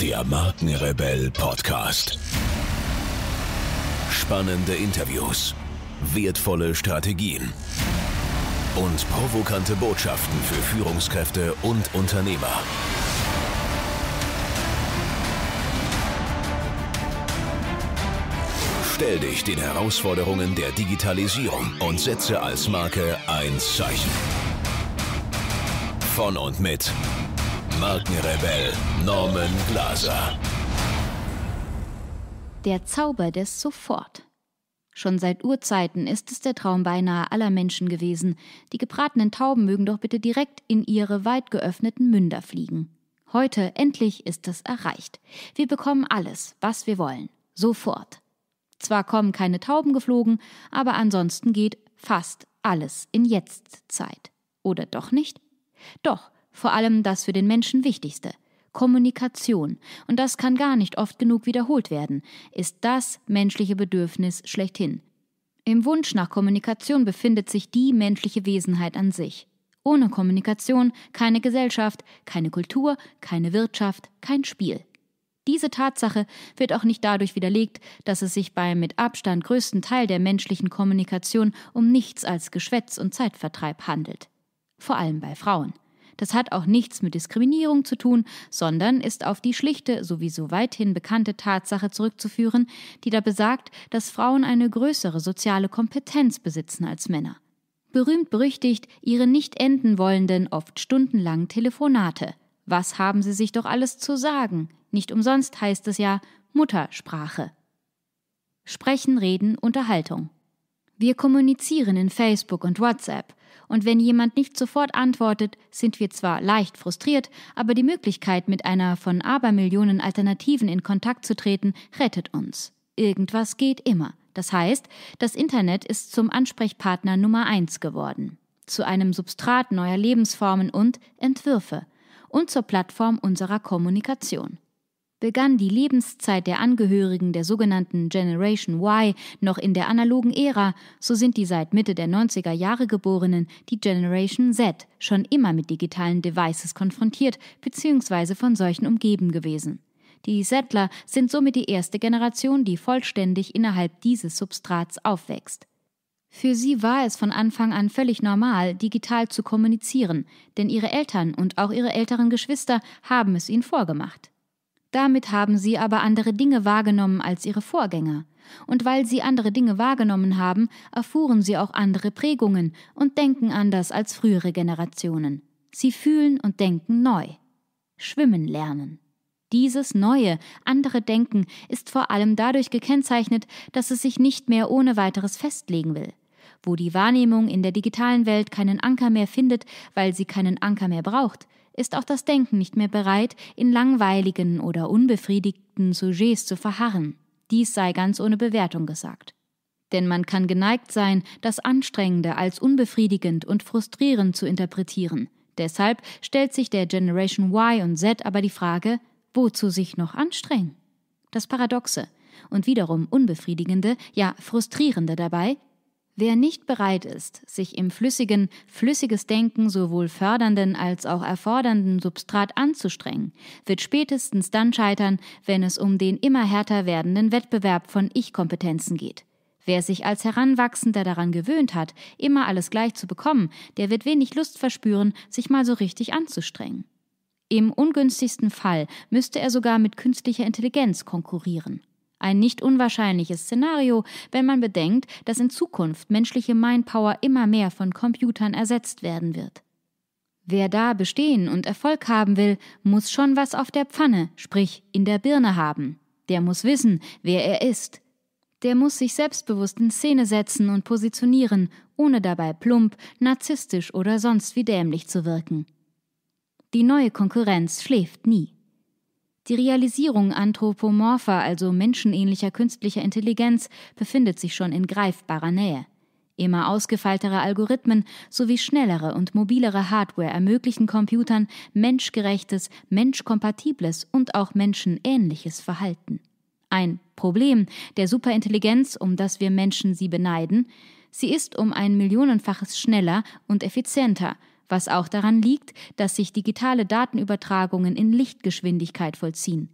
Der Markenrebell Podcast. Spannende Interviews, wertvolle Strategien und provokante Botschaften für Führungskräfte und Unternehmer. Stell dich den Herausforderungen der Digitalisierung und setze als Marke ein Zeichen. Von und mit Markenrebell Norman Glaser. Der Zauber des Sofort. Schon seit Urzeiten ist es der Traum beinahe aller Menschen gewesen. Die gebratenen Tauben mögen doch bitte direkt in ihre weit geöffneten Münder fliegen. Heute endlich ist es erreicht. Wir bekommen alles, was wir wollen. Sofort. Zwar kommen keine Tauben geflogen, aber ansonsten geht fast alles in Jetztzeit. Oder doch nicht? Doch, vor allem das für den Menschen Wichtigste. Kommunikation, und das kann gar nicht oft genug wiederholt werden, ist das menschliche Bedürfnis schlechthin. Im Wunsch nach Kommunikation befindet sich die menschliche Wesenheit an sich. Ohne Kommunikation keine Gesellschaft, keine Kultur, keine Wirtschaft, kein Spiel. Diese Tatsache wird auch nicht dadurch widerlegt, dass es sich beim mit Abstand größten Teil der menschlichen Kommunikation um nichts als Geschwätz und Zeitvertreib handelt. Vor allem bei Frauen. Das hat auch nichts mit Diskriminierung zu tun, sondern ist auf die schlichte, sowieso weithin bekannte Tatsache zurückzuführen, die da besagt, dass Frauen eine größere soziale Kompetenz besitzen als Männer. Berühmt berüchtigt ihre nicht enden wollenden, oft stundenlangen Telefonate. Was haben sie sich doch alles zu sagen? Nicht umsonst heißt es ja Muttersprache. Sprechen, Reden, Unterhaltung. Wir kommunizieren in Facebook und WhatsApp, und wenn jemand nicht sofort antwortet, sind wir zwar leicht frustriert, aber die Möglichkeit, mit einer von Abermillionen Alternativen in Kontakt zu treten, rettet uns. Irgendwas geht immer. Das heißt, das Internet ist zum Ansprechpartner Nummer eins geworden, zu einem Substrat neuer Lebensformen und Entwürfe und zur Plattform unserer Kommunikation. Begann die Lebenszeit der Angehörigen der sogenannten Generation Y noch in der analogen Ära, so sind die seit Mitte der 90er Jahre geborenen, die Generation Z, schon immer mit digitalen Devices konfrontiert bzw. von solchen umgeben gewesen. Die Settler sind somit die erste Generation, die vollständig innerhalb dieses Substrats aufwächst. Für sie war es von Anfang an völlig normal, digital zu kommunizieren, denn ihre Eltern und auch ihre älteren Geschwister haben es ihnen vorgemacht. Damit haben sie aber andere Dinge wahrgenommen als ihre Vorgänger. Und weil sie andere Dinge wahrgenommen haben, erfuhren sie auch andere Prägungen und denken anders als frühere Generationen. Sie fühlen und denken neu. Schwimmen lernen. Dieses neue, andere Denken ist vor allem dadurch gekennzeichnet, dass es sich nicht mehr ohne weiteres festlegen will. Wo die Wahrnehmung in der digitalen Welt keinen Anker mehr findet, weil sie keinen Anker mehr braucht, ist auch das Denken nicht mehr bereit, in langweiligen oder unbefriedigten Sujets zu verharren. Dies sei ganz ohne Bewertung gesagt. Denn man kann geneigt sein, das Anstrengende als unbefriedigend und frustrierend zu interpretieren. Deshalb stellt sich der Generation Y und Z aber die Frage, wozu sich noch anstrengen? Das Paradoxe und wiederum unbefriedigende, ja frustrierende dabei, Wer nicht bereit ist, sich im flüssigen, flüssiges Denken sowohl fördernden als auch erfordernden Substrat anzustrengen, wird spätestens dann scheitern, wenn es um den immer härter werdenden Wettbewerb von Ich-Kompetenzen geht. Wer sich als Heranwachsender daran gewöhnt hat, immer alles gleich zu bekommen, der wird wenig Lust verspüren, sich mal so richtig anzustrengen. Im ungünstigsten Fall müsste er sogar mit künstlicher Intelligenz konkurrieren. Ein nicht unwahrscheinliches Szenario, wenn man bedenkt, dass in Zukunft menschliche Mindpower immer mehr von Computern ersetzt werden wird. Wer da bestehen und Erfolg haben will, muss schon was auf der Pfanne, sprich in der Birne haben. Der muss wissen, wer er ist. Der muss sich selbstbewusst in Szene setzen und positionieren, ohne dabei plump, narzisstisch oder sonst wie dämlich zu wirken. Die neue Konkurrenz schläft nie. Die Realisierung anthropomorpher, also menschenähnlicher künstlicher Intelligenz, befindet sich schon in greifbarer Nähe. Immer ausgefeiltere Algorithmen sowie schnellere und mobilere Hardware ermöglichen Computern menschgerechtes, menschkompatibles und auch menschenähnliches Verhalten. Ein Problem der Superintelligenz, um das wir Menschen sie beneiden, sie ist um ein Millionenfaches schneller und effizienter, was auch daran liegt, dass sich digitale Datenübertragungen in Lichtgeschwindigkeit vollziehen.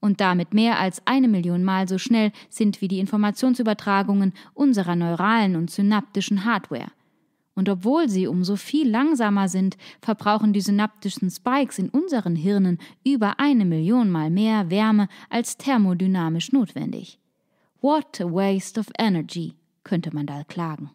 Und damit mehr als eine Million Mal so schnell sind wie die Informationsübertragungen unserer neuralen und synaptischen Hardware. Und obwohl sie umso viel langsamer sind, verbrauchen die synaptischen Spikes in unseren Hirnen über eine Million Mal mehr Wärme als thermodynamisch notwendig. What a waste of energy, könnte man da klagen.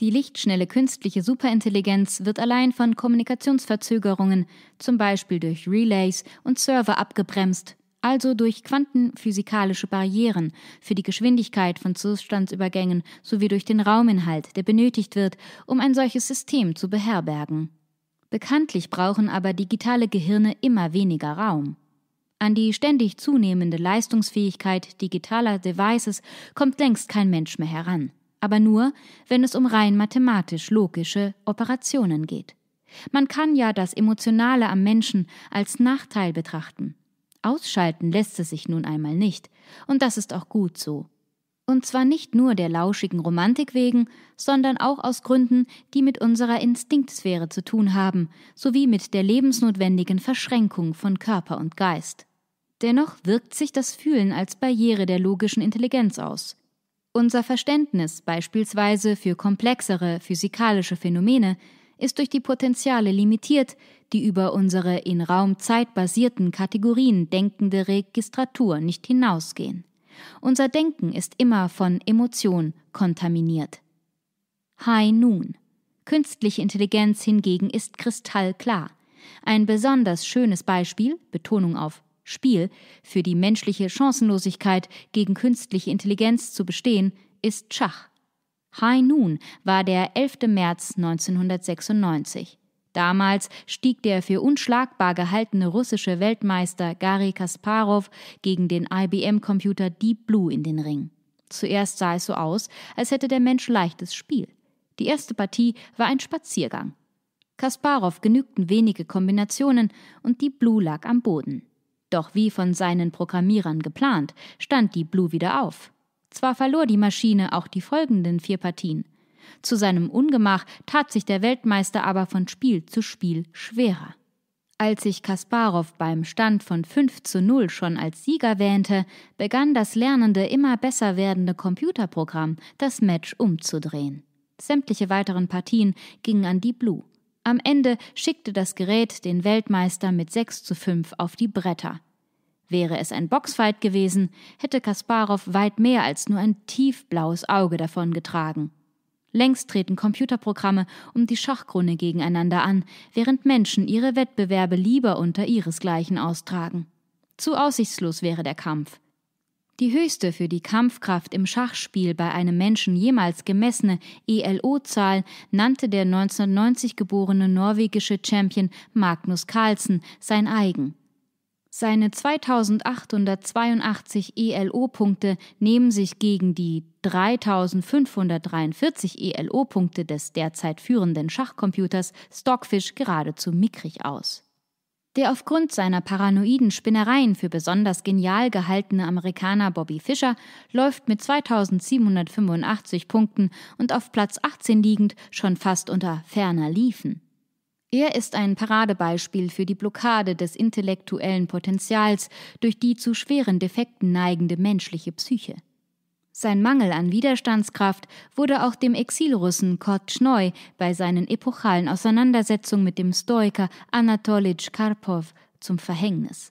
Die lichtschnelle künstliche Superintelligenz wird allein von Kommunikationsverzögerungen, zum Beispiel durch Relays und Server abgebremst also durch quantenphysikalische Barrieren für die Geschwindigkeit von Zustandsübergängen sowie durch den Rauminhalt, der benötigt wird, um ein solches System zu beherbergen. Bekanntlich brauchen aber digitale Gehirne immer weniger Raum. An die ständig zunehmende Leistungsfähigkeit digitaler Devices kommt längst kein Mensch mehr heran, aber nur, wenn es um rein mathematisch logische Operationen geht. Man kann ja das Emotionale am Menschen als Nachteil betrachten, Ausschalten lässt es sich nun einmal nicht, und das ist auch gut so. Und zwar nicht nur der lauschigen Romantik wegen, sondern auch aus Gründen, die mit unserer Instinktsphäre zu tun haben, sowie mit der lebensnotwendigen Verschränkung von Körper und Geist. Dennoch wirkt sich das Fühlen als Barriere der logischen Intelligenz aus. Unser Verständnis beispielsweise für komplexere physikalische Phänomene ist durch die Potenziale limitiert, die über unsere in Raum-Zeit basierten Kategorien denkende Registratur nicht hinausgehen. Unser Denken ist immer von Emotion kontaminiert. High Noon. Künstliche Intelligenz hingegen ist kristallklar. Ein besonders schönes Beispiel, Betonung auf Spiel, für die menschliche Chancenlosigkeit gegen künstliche Intelligenz zu bestehen, ist Schach. High Noon war der 11. März 1996. Damals stieg der für unschlagbar gehaltene russische Weltmeister Gary Kasparov gegen den IBM-Computer Deep Blue in den Ring. Zuerst sah es so aus, als hätte der Mensch leichtes Spiel. Die erste Partie war ein Spaziergang. Kasparov genügten wenige Kombinationen und Deep Blue lag am Boden. Doch wie von seinen Programmierern geplant, stand Deep Blue wieder auf. Zwar verlor die Maschine auch die folgenden vier Partien, zu seinem Ungemach tat sich der Weltmeister aber von Spiel zu Spiel schwerer. Als sich Kasparow beim Stand von 5 zu 0 schon als Sieger wähnte, begann das lernende, immer besser werdende Computerprogramm das Match umzudrehen. Sämtliche weiteren Partien gingen an die Blue. Am Ende schickte das Gerät den Weltmeister mit 6 zu 5 auf die Bretter. Wäre es ein Boxfight gewesen, hätte Kasparow weit mehr als nur ein tiefblaues Auge davongetragen. Längst treten Computerprogramme um die Schachkrone gegeneinander an, während Menschen ihre Wettbewerbe lieber unter ihresgleichen austragen. Zu aussichtslos wäre der Kampf. Die höchste für die Kampfkraft im Schachspiel bei einem Menschen jemals gemessene ELO-Zahl nannte der 1990 geborene norwegische Champion Magnus Carlsen sein eigen. Seine 2882 ELO-Punkte nehmen sich gegen die 3543 ELO-Punkte des derzeit führenden Schachcomputers Stockfish geradezu mickrig aus. Der aufgrund seiner paranoiden Spinnereien für besonders genial gehaltene Amerikaner Bobby Fischer läuft mit 2785 Punkten und auf Platz 18 liegend schon fast unter ferner Liefen. Er ist ein Paradebeispiel für die Blockade des intellektuellen Potenzials durch die zu schweren Defekten neigende menschliche Psyche. Sein Mangel an Widerstandskraft wurde auch dem Exilrussen Kortschnoi bei seinen epochalen Auseinandersetzungen mit dem Stoiker Anatolij Karpov zum Verhängnis.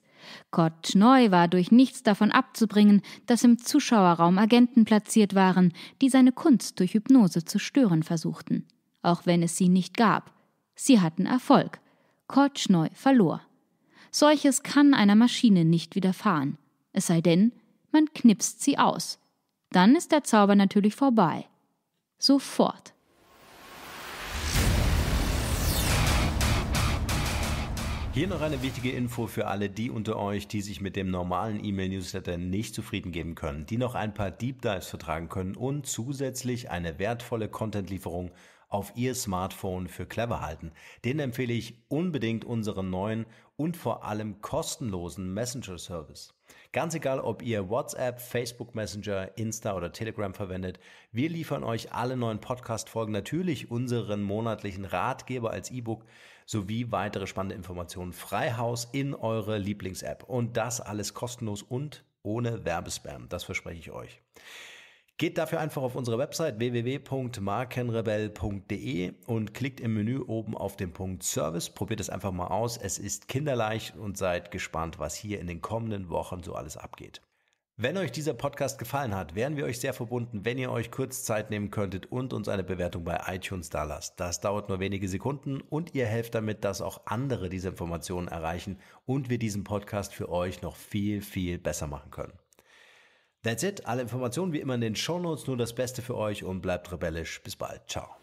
Kortschnoi war durch nichts davon abzubringen, dass im Zuschauerraum Agenten platziert waren, die seine Kunst durch Hypnose zu stören versuchten, auch wenn es sie nicht gab. Sie hatten Erfolg. Kortschneu verlor. Solches kann einer Maschine nicht widerfahren. Es sei denn, man knipst sie aus. Dann ist der Zauber natürlich vorbei. Sofort. Hier noch eine wichtige Info für alle die unter euch, die sich mit dem normalen E-Mail-Newsletter nicht zufrieden geben können, die noch ein paar Deep Dives vertragen können und zusätzlich eine wertvolle Content-Lieferung auf Ihr Smartphone für clever halten. Den empfehle ich unbedingt unseren neuen und vor allem kostenlosen Messenger-Service. Ganz egal, ob ihr WhatsApp, Facebook Messenger, Insta oder Telegram verwendet, wir liefern euch alle neuen Podcast-Folgen, natürlich unseren monatlichen Ratgeber als E-Book sowie weitere spannende Informationen frei Haus in eure Lieblings-App. Und das alles kostenlos und ohne Werbespam. Das verspreche ich euch. Geht dafür einfach auf unsere Website www.markenrebell.de und klickt im Menü oben auf den Punkt Service. Probiert es einfach mal aus. Es ist kinderleicht und seid gespannt, was hier in den kommenden Wochen so alles abgeht. Wenn euch dieser Podcast gefallen hat, wären wir euch sehr verbunden, wenn ihr euch kurz Zeit nehmen könntet und uns eine Bewertung bei iTunes da lasst. Das dauert nur wenige Sekunden und ihr helft damit, dass auch andere diese Informationen erreichen und wir diesen Podcast für euch noch viel, viel besser machen können. That's it. Alle Informationen wie immer in den Shownotes. Nur das Beste für euch und bleibt rebellisch. Bis bald. Ciao.